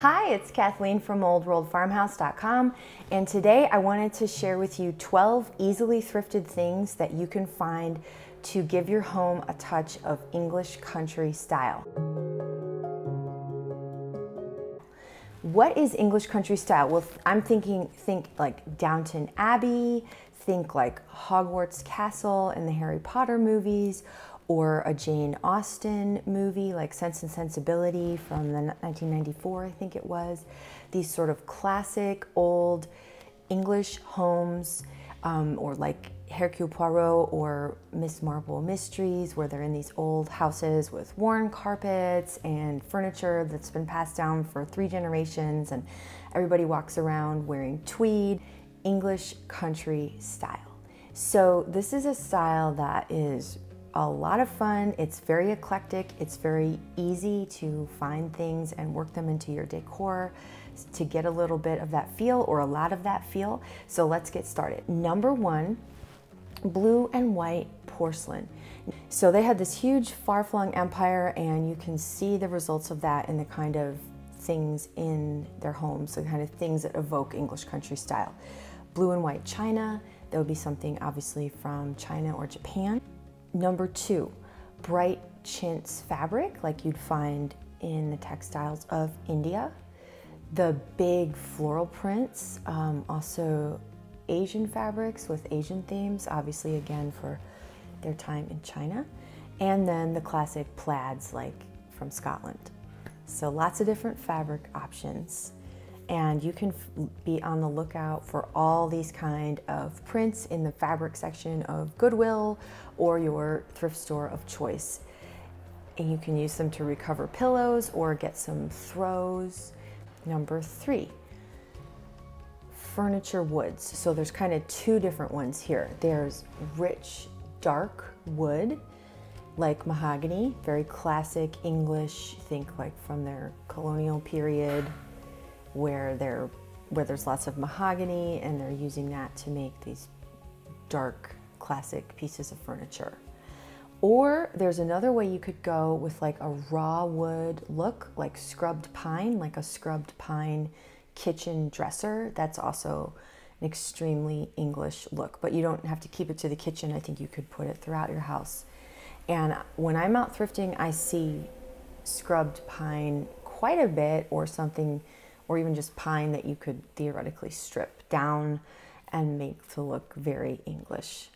Hi, it's Kathleen from oldworldfarmhouse.com and today I wanted to share with you 12 easily thrifted things that you can find to give your home a touch of English country style. What is English country style? Well, I'm thinking, think like Downton Abbey, think like Hogwarts Castle in the Harry Potter movies, or a Jane Austen movie like Sense and Sensibility from the 1994, I think it was. These sort of classic old English homes, um, or like Hercule Poirot or Miss Marple Mysteries, where they're in these old houses with worn carpets and furniture that's been passed down for three generations, and everybody walks around wearing tweed, English country style. So, this is a style that is a lot of fun. It's very eclectic. It's very easy to find things and work them into your decor to get a little bit of that feel or a lot of that feel. So let's get started. Number one, blue and white porcelain. So they had this huge far-flung empire and you can see the results of that in the kind of things in their homes, the kind of things that evoke English country style. Blue and white china, that would be something obviously from China or Japan. Number two, bright chintz fabric like you'd find in the textiles of India. The big floral prints, um, also Asian fabrics with Asian themes, obviously again for their time in China. And then the classic plaids like from Scotland. So lots of different fabric options and you can be on the lookout for all these kind of prints in the fabric section of Goodwill or your thrift store of choice. And you can use them to recover pillows or get some throws. Number three, furniture woods. So there's kind of two different ones here. There's rich, dark wood, like mahogany, very classic English, think like from their colonial period, where they're where there's lots of mahogany and they're using that to make these dark classic pieces of furniture. Or there's another way you could go with like a raw wood look, like scrubbed pine, like a scrubbed pine kitchen dresser. That's also an extremely English look, but you don't have to keep it to the kitchen. I think you could put it throughout your house. And when I'm out thrifting, I see scrubbed pine quite a bit or something or even just pine that you could theoretically strip down and make to look very English.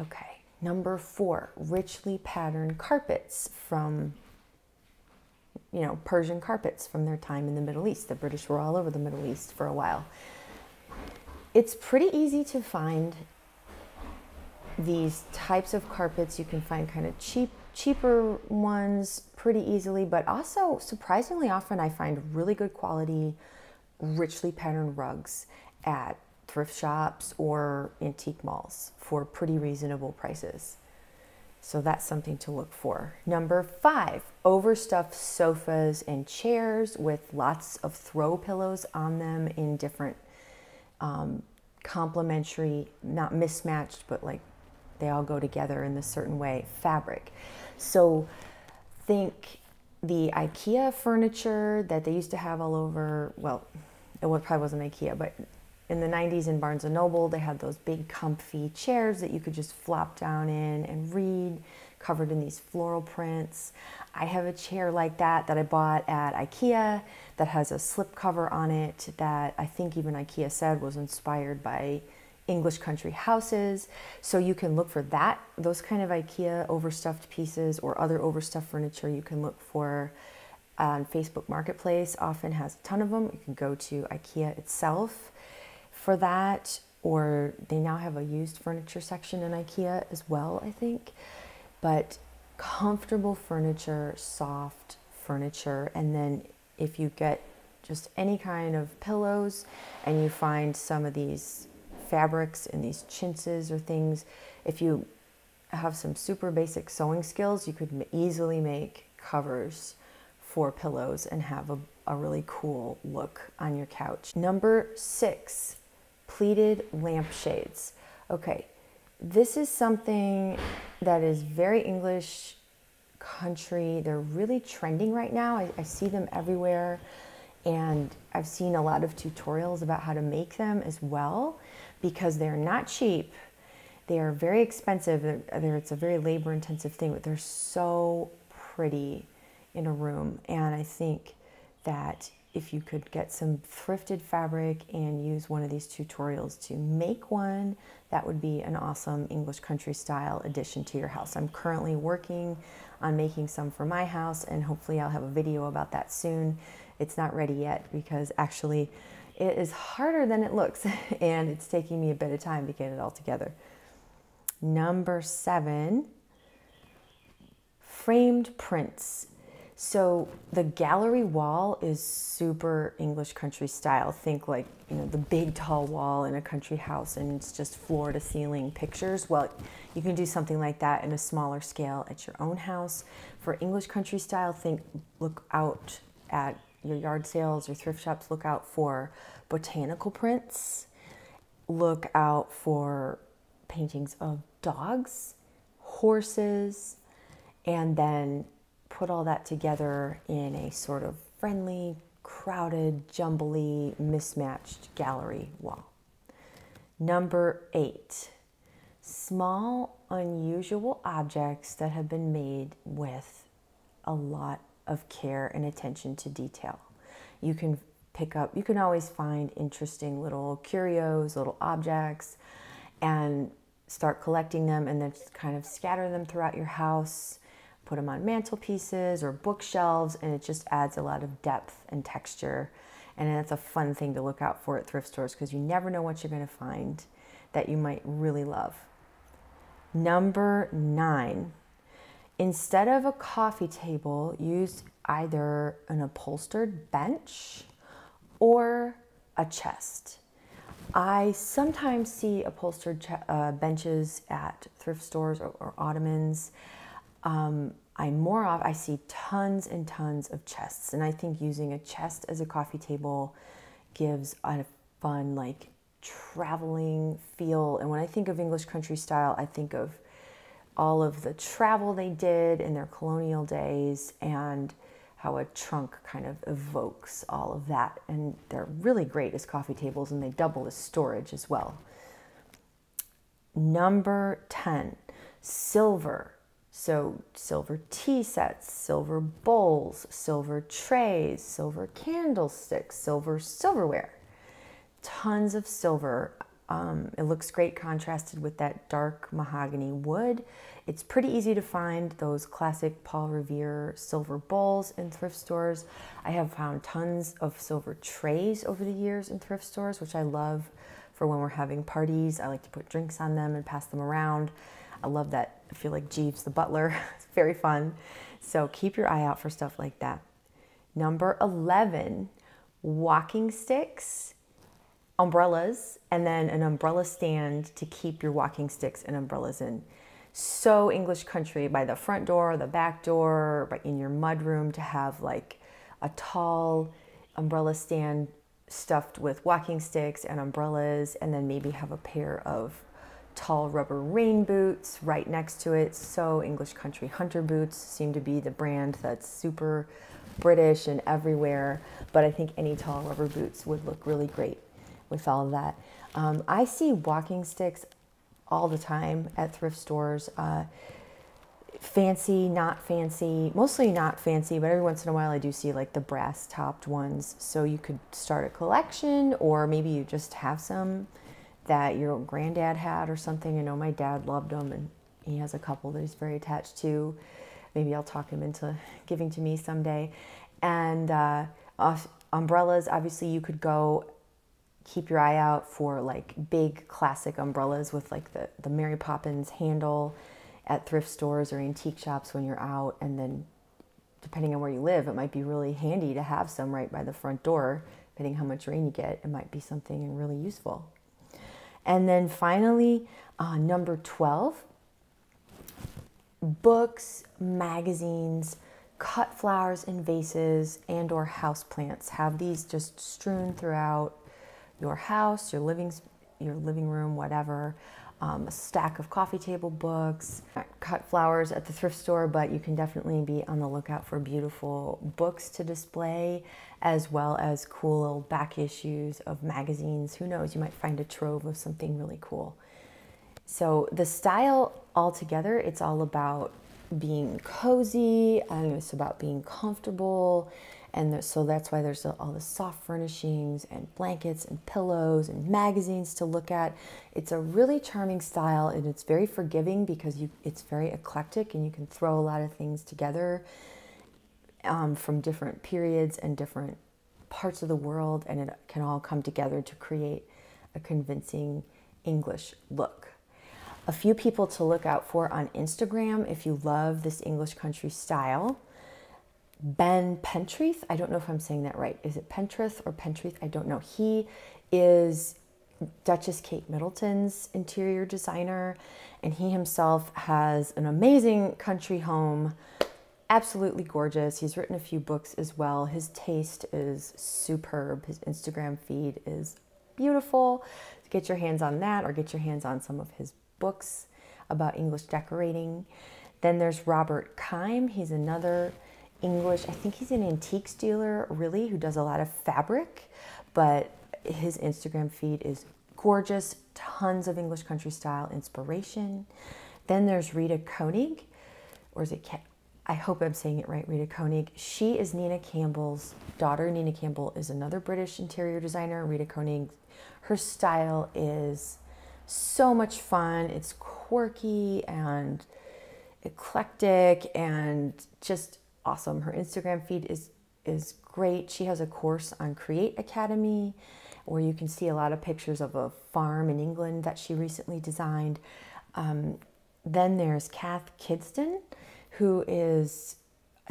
Okay, number four, richly patterned carpets from, you know, Persian carpets from their time in the Middle East. The British were all over the Middle East for a while. It's pretty easy to find these types of carpets. You can find kind of cheap cheaper ones pretty easily, but also surprisingly often I find really good quality, richly patterned rugs at thrift shops or antique malls for pretty reasonable prices. So that's something to look for. Number five, overstuffed sofas and chairs with lots of throw pillows on them in different um, complementary, not mismatched, but like they all go together in this certain way, fabric. So think the IKEA furniture that they used to have all over, well, it probably wasn't IKEA, but in the 90s in Barnes & Noble, they had those big comfy chairs that you could just flop down in and read, covered in these floral prints. I have a chair like that that I bought at IKEA that has a slip cover on it that I think even IKEA said was inspired by English country houses. So you can look for that, those kind of IKEA overstuffed pieces or other overstuffed furniture you can look for on Facebook Marketplace. Often has a ton of them. You can go to IKEA itself for that, or they now have a used furniture section in IKEA as well, I think. But comfortable furniture, soft furniture, and then if you get just any kind of pillows and you find some of these fabrics and these chintzes or things, if you have some super basic sewing skills, you could easily make covers for pillows and have a, a really cool look on your couch. Number six, pleated lampshades. Okay, this is something that is very English country. They're really trending right now. I, I see them everywhere and I've seen a lot of tutorials about how to make them as well because they're not cheap. They are very expensive. They're, it's a very labor intensive thing, but they're so pretty in a room. And I think that if you could get some thrifted fabric and use one of these tutorials to make one, that would be an awesome English country style addition to your house. I'm currently working on making some for my house and hopefully I'll have a video about that soon. It's not ready yet because actually it is harder than it looks and it's taking me a bit of time to get it all together. Number seven, framed prints. So the gallery wall is super English country style. Think like, you know, the big tall wall in a country house and it's just floor to ceiling pictures. Well, you can do something like that in a smaller scale at your own house. For English country style, think look out at your yard sales your thrift shops, look out for botanical prints. Look out for paintings of dogs, horses, and then put all that together in a sort of friendly, crowded, jumbly, mismatched gallery wall. Number eight, small, unusual objects that have been made with a lot of care and attention to detail. You can pick up, you can always find interesting little curios, little objects, and start collecting them and then kind of scatter them throughout your house put them on mantelpieces or bookshelves, and it just adds a lot of depth and texture. And it's a fun thing to look out for at thrift stores because you never know what you're going to find that you might really love. Number nine, instead of a coffee table, use either an upholstered bench or a chest. I sometimes see upholstered uh, benches at thrift stores or, or ottomans um, I more off I see tons and tons of chests, and I think using a chest as a coffee table gives a fun like traveling feel. And when I think of English country style, I think of all of the travel they did in their colonial days and how a trunk kind of evokes all of that. And they're really great as coffee tables and they double as storage as well. Number 10, silver. So, silver tea sets, silver bowls, silver trays, silver candlesticks, silver silverware. Tons of silver. Um, it looks great contrasted with that dark mahogany wood. It's pretty easy to find those classic Paul Revere silver bowls in thrift stores. I have found tons of silver trays over the years in thrift stores, which I love for when we're having parties. I like to put drinks on them and pass them around. I love that. I feel like Jeeves the butler. it's very fun. So keep your eye out for stuff like that. Number 11, walking sticks, umbrellas, and then an umbrella stand to keep your walking sticks and umbrellas in. So English country by the front door, the back door, but in your mudroom to have like a tall umbrella stand stuffed with walking sticks and umbrellas, and then maybe have a pair of tall rubber rain boots right next to it. So English country hunter boots seem to be the brand that's super British and everywhere. But I think any tall rubber boots would look really great with all of that. Um, I see walking sticks all the time at thrift stores. Uh, fancy, not fancy, mostly not fancy, but every once in a while I do see like the brass topped ones. So you could start a collection or maybe you just have some that your granddad had or something. I know my dad loved them and he has a couple that he's very attached to. Maybe I'll talk him into giving to me someday. And uh, umbrellas, obviously, you could go keep your eye out for like big classic umbrellas with like the, the Mary Poppins handle at thrift stores or antique shops when you're out. And then, depending on where you live, it might be really handy to have some right by the front door. Depending how much rain you get, it might be something really useful. And then finally, uh, number 12, books, magazines, cut flowers in vases and or house plants. Have these just strewn throughout your house, your living your living room, whatever. um, a stack of coffee table books, cut flowers at the thrift store, but you can definitely be on the lookout for beautiful books to display, as well as cool old back issues of magazines. Who knows, you might find a trove of something really cool. So the style altogether, it's all about being cozy and it's about being comfortable and so that's why there's all the soft furnishings and blankets and pillows and magazines to look at. It's a really charming style and it's very forgiving because you it's very eclectic and you can throw a lot of things together um, from different periods and different parts of the world and it can all come together to create a convincing English look. A few people to look out for on Instagram if you love this English country style. Ben Pentreath. I don't know if I'm saying that right. Is it Pentreath or Pentreath? I don't know. He is Duchess Kate Middleton's interior designer, and he himself has an amazing country home. Absolutely gorgeous. He's written a few books as well. His taste is superb. His Instagram feed is beautiful. Get your hands on that or get your hands on some of his books about English decorating. Then there's Robert Kime. He's another English. I think he's an antiques dealer, really, who does a lot of fabric, but his Instagram feed is gorgeous, tons of English country style inspiration. Then there's Rita Konig, or is it? I hope I'm saying it right, Rita Konig. She is Nina Campbell's daughter. Nina Campbell is another British interior designer. Rita Konig, her style is so much fun. It's quirky and eclectic and just awesome. Her Instagram feed is is great. She has a course on Create Academy where you can see a lot of pictures of a farm in England that she recently designed. Um, then there's Cath Kidston, who is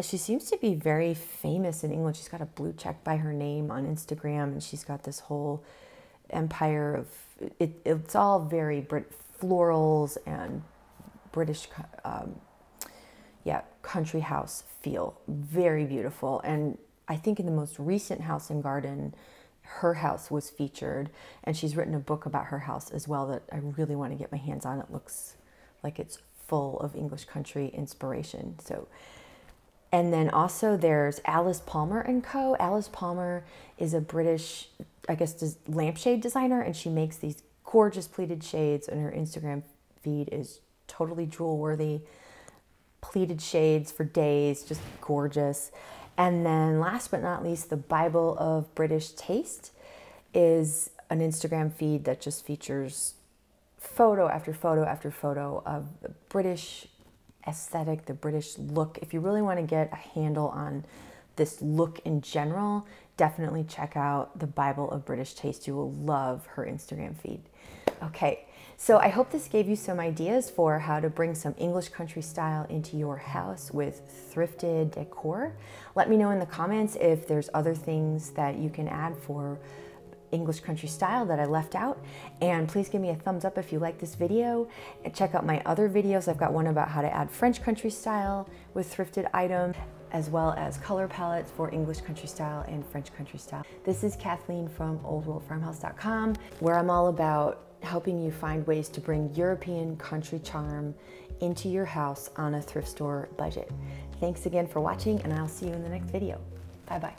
she seems to be very famous in England. She's got a blue check by her name on Instagram, and she's got this whole empire of it, it's all very Brit florals and British um, yeah, country house feel. Very beautiful. And I think in the most recent House and Garden, her house was featured. And she's written a book about her house as well that I really want to get my hands on. It looks like it's full of English country inspiration. So, and then also there's Alice Palmer and Co. Alice Palmer is a British, I guess, lampshade designer, and she makes these gorgeous pleated shades, and her Instagram feed is totally jewel worthy pleated shades for days, just gorgeous. And then last but not least, the Bible of British Taste is an Instagram feed that just features photo after photo after photo of the British aesthetic, the British look. If you really want to get a handle on this look in general, definitely check out the Bible of British Taste. You will love her Instagram feed. Okay, so I hope this gave you some ideas for how to bring some English country style into your house with thrifted decor. Let me know in the comments if there's other things that you can add for English country style that I left out. And please give me a thumbs up if you like this video. Check out my other videos. I've got one about how to add French country style with thrifted items as well as color palettes for English country style and French country style. This is Kathleen from oldworldfarmhouse.com where I'm all about helping you find ways to bring European country charm into your house on a thrift store budget. Thanks again for watching and I'll see you in the next video. Bye bye.